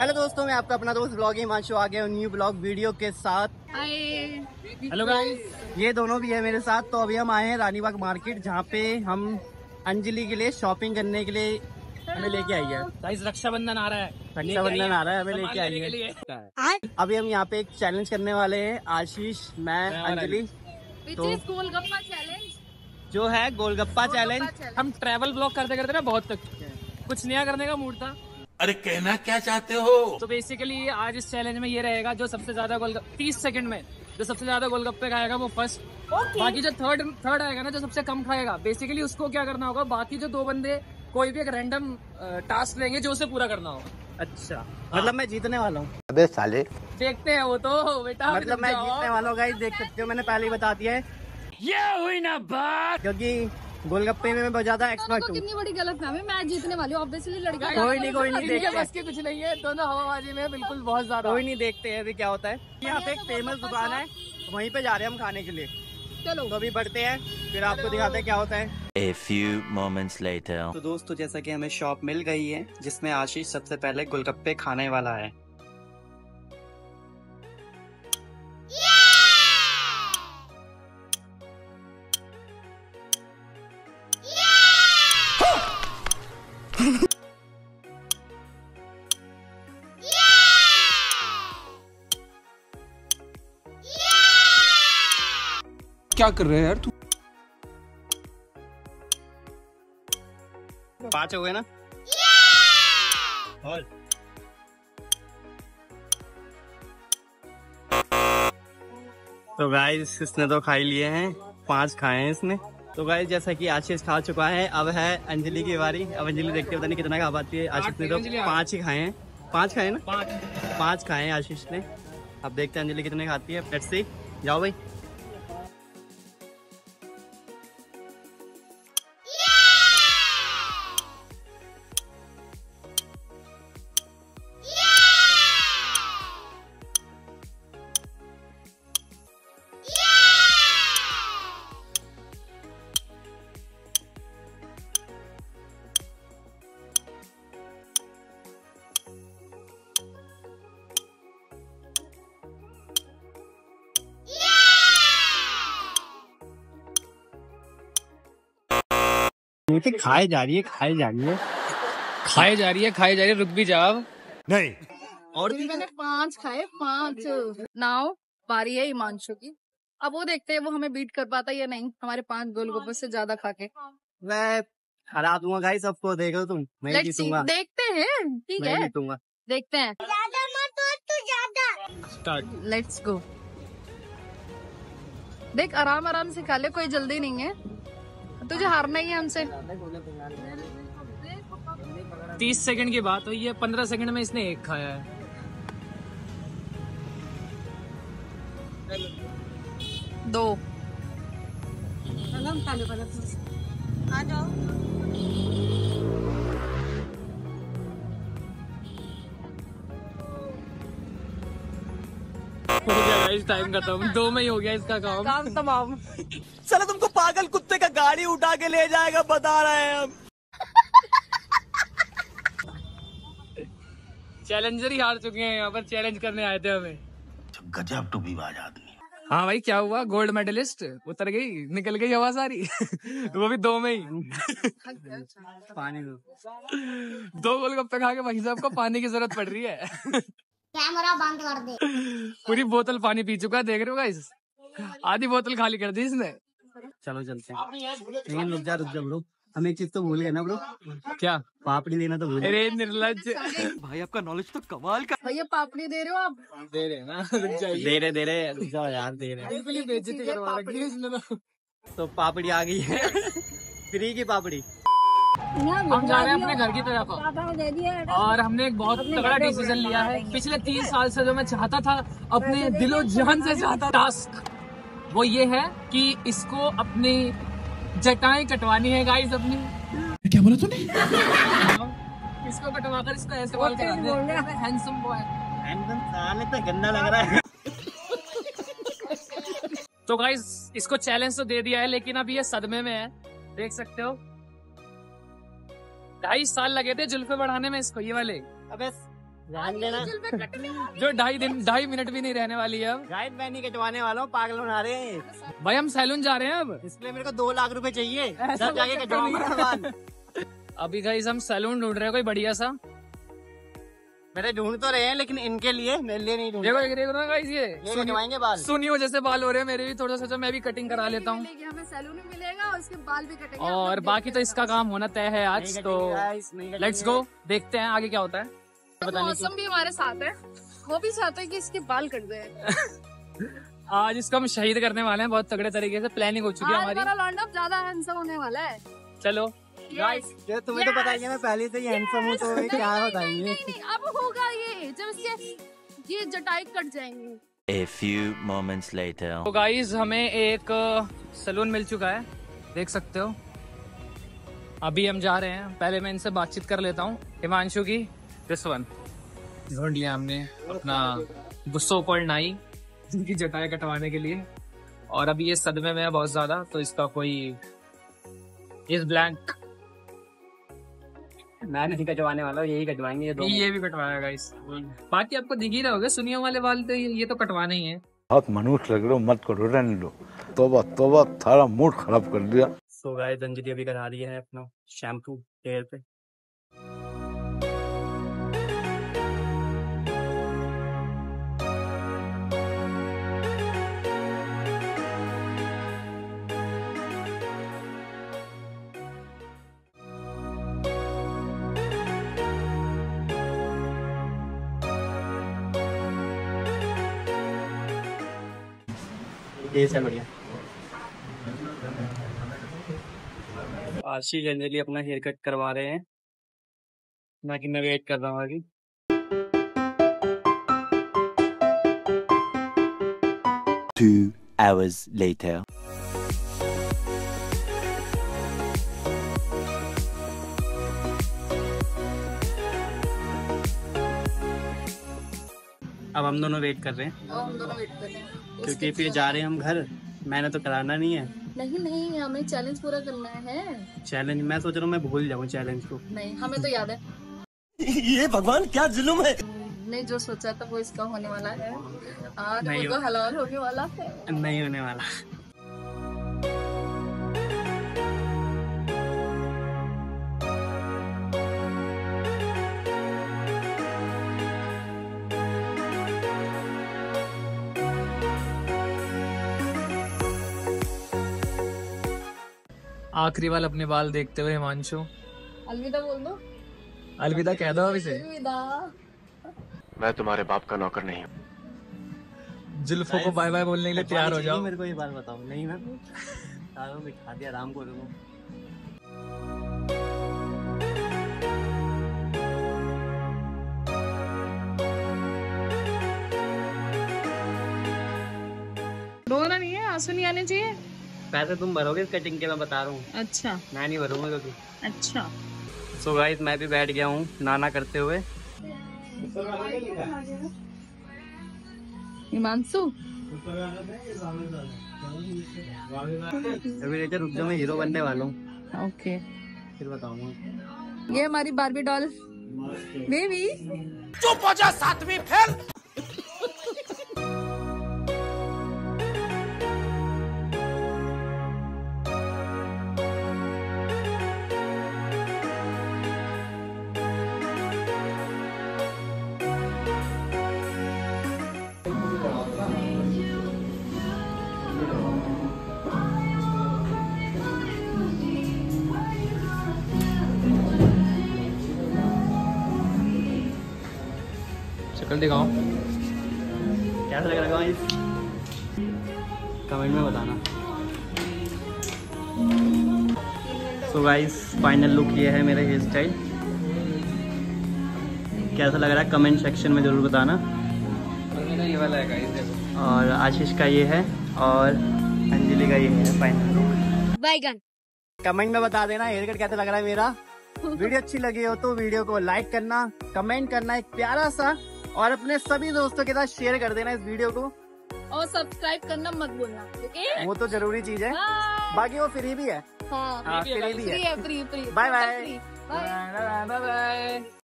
Hello दोस्तों मैं आपका अपना दोस्त ब्लॉग हिमांशु आ गया हूँ न्यू ब्लॉग वीडियो के साथ। हेलो गाइस ये दोनों भी है मेरे साथ तो अभी हम आए हैं रानीबाग मार्केट जहाँ पे हम अंजलि के लिए शॉपिंग करने के लिए हमें लेके आई है। गाइस रक्षाबंधन आ रहा है। रक्षाबंधन आ रहा है हमें लेके आई है। अभी हम यहाँ पे एक चैलेंज करने वाले है आशीष मैं अंजलि। तो गोलगप्पा चैलेंज जो है गोलगप्पा चैलेंज हम ट्रैवल ब्लॉग करते करते ना बहुत तक कुछ नया करने का मूड था। अरे कहना क्या चाहते हो? तो बेसिकली आज इस चैलेंज में ये रहेगा जो सबसे ज़्यादा गोलगप्पे तीस सेकंड में जो सबसे ज़्यादा गोलगप्पे खाएगा वो फ़र्स्ट okay. बाकी जो थर्ड थर्ड आएगा ना जो सबसे कम खाएगा। बेसिकली उसको क्या करना होगा बाकी जो दो बंदे कोई भी एक रैंडम टास्क लेंगे जो उसे पूरा करना होगा। अच्छा। मतलब मैं जीतने वाला हूँ। अबे साले। देखते हैं वो तो बेटा मतलब मैं जीतने वाला हूँ गाइस देख सकते हो मैंने पहले ही बता दिया है। ये हुई ना बात। क्योंकि गोलगप्पे में मैं ज़्यादा एक्सपर्ट हूँ। कितनी बड़ी गलत फहमी मैं जीतने वाली हूँ ऑब्वियसली लड़का कोई नहीं कोई नहीं देखते बस की कुछ नहीं है दोनों हवाबाजी में बिल्कुल बहुत ज़्यादा। कोई नहीं देखते हैं अभी क्या होता है। यहाँ पे एक फ़ेमस दुकान है वहीं पे जा रहे हैं हम खाने के लिए। चलो। तो अभी बढ़ते हैं फिर आपको दिखाते हैं क्या होता है। A few moments later. तो दोस्तों जैसा कि हमें शॉप मिल गई है जिसमें आशीष सबसे पहले गोलगप्पे खाने वाला है। क्या कर रहे हैं यार तू? पाँच हो गए ना? और तो गाइस इसने तो खाई लिए हैं। पाँच खाए हैं इसने। तो गाइस जैसा कि आशीष खा चुका है अब है अंजलि की बारी। अब अंजलि देखते हैं पता नहीं कितना खा पाती है। आशीष ने तो पाँच ही। खाए हैं। पाँच खाए ना? पाँच। खाए हैं आशीष ने। अब देखते हैं अंजलि कितने खाती है। लेट्स सी जाओ भाई। ये तो खाए जा रही है खाए जा रही है। खाई जा रही है खाई जा रही है रुक भी जाओ। नहीं। और अभी मैंने पाँच खाए पाँच। नाव बारी है हिमांशु की। अब वो देखते हैं वो हमें बीट कर पाता है या नहीं हमारे पाँच गोलगप्पे से ज़्यादा खा के। मैं हरा दूँगा गाइस सबको देखो तुम। मैं ही Let's see, जीतूँगा। देखते हैं ठीक है। जीतूँगा। देखते हैं। लेट्स गो देख आराम आराम से खा ले कोई जल्दी नहीं है। तुझे हारना ही है हमसे। तीस सेकंड की बात हुई है पंद्रह सेकंड में इसने एक खाया है। दो। हो गया गाइस टाइम खत्म। दो में ही हो गया इसका काम। काम तमाम। पागल कुत्ते का गाड़ी उठा के ले जाएगा बता रहे हैं हम। चैलेंजर ही हार चुके हैं यहाँ पर चैलेंज करने आए थे हमें। गजब टू भी बाज आदमी हाँ। भाई क्या हुआ? गोल्ड मेडलिस्ट उतर गई निकल गई हवा सारी। वो भी दो में ही। पानी दो। दो गोलगप्पे खा के भाई साहब को पानी की ज़रूरत पड़ रही है। कैमरा बंद कर दे। पूरी बोतल पानी पी चुका है देख रहे हो गाइस आधी बोतल खाली कर दी इसने। चलो चलते हैं। लेकिन रुक जा रुक जा ब्रो। हम एक चीज़ तो भूल गए ना ब्रो। क्या? पापड़ी देना तो भूल अरे निर्लज। भाई आपका नॉलेज तो कमाल का भैया पापड़ी दे रहे हो आप? दे रहे ना रुक जाइए। दे रहे दे रहे रुक जाओ यार दे रहे। बिल्कुल ही बेइज्जती करवा रखी है इसने तो। तो पापड़ी आ गई है। फ्री की पापड़ी। हम जा रहे हैं अपने घर की तरफ़। और हमने एक बहुत तगड़ा डिसीज़न लिया है। पिछले तीन साल से जो मैं चाहता था अपने दिलो जान से चाहता टास्क वो ये है कि इसको अपनी जटाएँ कटवानी है गाइस अपनी। क्या बोला तूने? इसको कटवा कर इसको ऐसे बाल कराने हैं। हैंडसम बॉय साले तो गंदा लग रहा है। तो गाइस इसको चैलेंज तो दे दिया है लेकिन अभी ये सदमे में है। देख सकते हो। ढाई साल लगे थे जुल्फे बढ़ाने में इसको ये वाले। अबे ध्यान देना। जो ढाई दिन ढाई मिनट भी नहीं रहने वाली है अब। गाइड मैं नहीं कटवाने वाला हूँ पागल बना रहे हैं। भाई हम सैलून जा रहे हैं अब। इसलिए मेरे को दो लाख रुपए चाहिए। ऐसा जाके कटवाऊँगा अभी गाइस हम सैलून ढूंढ रहे हैं कोई बढ़िया सा। मेरे ढूंढ तो रहे हैं लेकिन इनके लिए मेरे लिए नहीं ढूंढ देखो ये देखो ना गाइस ये सुनियो कटवाएँगे बाल। सुनियो जैसे बाल हो रहे हैं मेरे भी थोड़ा सोचा मैं भी कटिंग करा लेता हूँ। हमें सैलून भी मिलेगा और उसके बाल भी कटेंगे। और बाकी तो इसका काम होना तय है आज तो लेट्स गो देखते हैं आगे क्या होता है। मौसम भी हमारे साथ है। वो भी चाहते हैं कि इसके बाल कट दे आज इसको हम शहीद करने वाले हैं बहुत तगड़े तरीके से। प्लानिंग हो चुकी है हमारी। हमारा लॉन्डअप ज़्यादा हैंडसम होने वाला है। चलो। Yes. ये तुम्हें तो पता ही है मैं पहले से ही हैंडसम हूँ तो क्या बताएँगे अब होगा ये जब इसके ये जटाई कट जाएँगे। A few moments later. तो गाइज़ हमें एक सलून मिल चुका है। देख सकते हो। अभी हम जा रहे हैं। पहले मैं इनसे बातचीत कर लेता हूँ। हिमांशु की दिस वन ढूंढ लिया हमने अपना गुस्सो कॉल्ड नाई जिनकी जटाएँ कटवाने के लिए। और अभी ये सदमे में है बहुत ज़्यादा तो इसका कोई इस ब्लैंक मैं नहीं कटवाने वाला यही कटवाएँगे ये दो ये भी कटवाया गाइस बाकी आपको दिख ही रहा होगा सुनियो वाले बाल तो ये ये तो कटवाने ही है। बहुत मनुष्य लग रहे हो मत करो रहने दो। तोबा तोबा थारा मूड खराब कर दिया। सो गाइस अंजलि अभी करा रही है अपना शैम्पू हेयर पे। ये है बढ़िया। आशीष अंजलि अपना हेयर कट करवा रहे हैं। बाकी मैं वेट कर रहा हूँ अभी। Two hours later. अब हम दोनों वेट कर रहे हैं। और हम दोनों वेट कर रहे हैं। क्योंकि फिर जा रहे हैं हम घर। मैंने तो कराना नहीं है। नहीं नहीं हमें चैलेंज पूरा करना है। चैलेंज मैं सोच रहा हूँ मैं भूल जाऊँ चैलेंज को। नहीं हमें तो याद है। ये भगवान क्या जुलूम है? ने जो सोचा था वो इसका होने वाला है। आज नहीं तो हलाल होने वाला है। नहीं होने वाला। आखिरी बाल अपने बाल देखते हुए हिमांशु। अलविदा बोल दो। अलविदा कह दो अभी से अलविदा। मैं तुम्हारे बाप का नौकर नहीं हूँ। जुल्फों को बाय बाय बोलने के लिए तैयार हो जाओ। मेरे को ये बात बताओ। नहीं में खा दिया आराम करो। रोना नहीं है आँसू नहीं आने चाहिए? पैसे तुम भरोगे इस कटिंग के मैं बता रहा हूँ। अच्छा। मैं नहीं भरूँगा क्योंकि। अच्छा। सो गाइस मैं भी बैठ गया हूँ नाना करते हुए। हिमांशु? अभी लेकर रुक जाओ मैं हीरो बनने वाला हूँ। ओके फिर बताऊँगा। ये हमारी बारबी डॉल बेबी शक्ल दिखाओ कैसा लग रहा है कमेंट में बताना। सो गाइस फाइनल लुक ये है मेरा हेयर स्टाइल कैसा लग रहा है? कमेंट सेक्शन में ज़रूर बताना। ये वाला है गाइस देखो और आशीष का ये है और अंजलि का ये है फाइनल लुक बैगन कमेंट में बता देना हेयर कट कैसा लग रहा है मेरा? वीडियो अच्छी लगी हो तो वीडियो को लाइक करना कमेंट करना एक प्यारा सा और अपने सभी दोस्तों के साथ शेयर कर देना इस वीडियो को। और सब्सक्राइब करना मत भूलना okay? वो तो ज़रूरी चीज़ है। है। बाकी वो फ्री भी है। हाँ। फ्री भी है। Bye bye